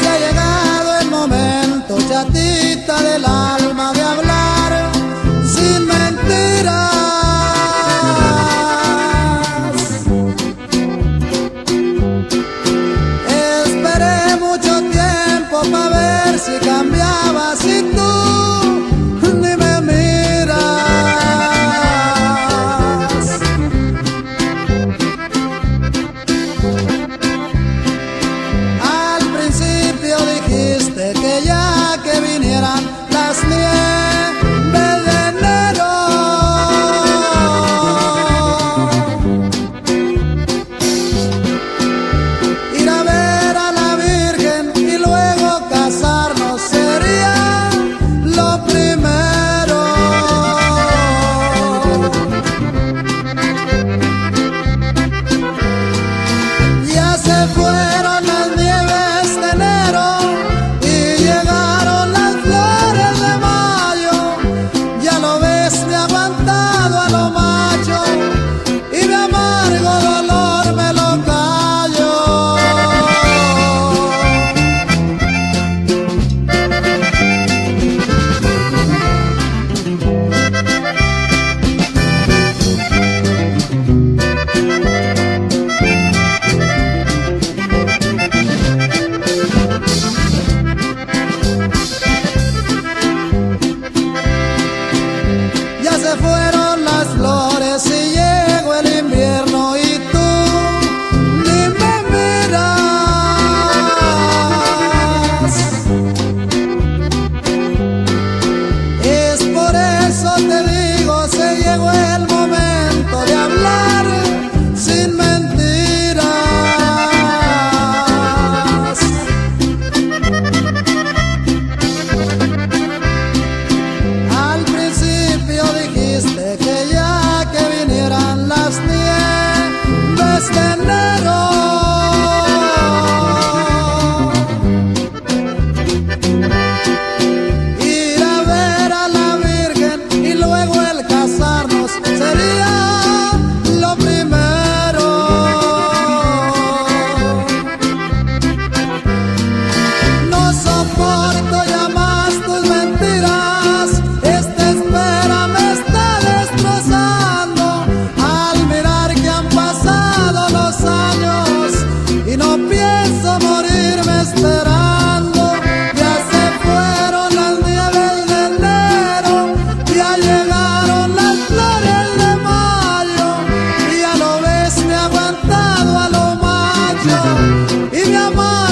Se ha llegado el momento, chatita del alma de agua. Fueron las flores. te digo, se llegó el momento de hablar sin mentiras. Al principio dijiste que ya que vinieran las nieves de amar.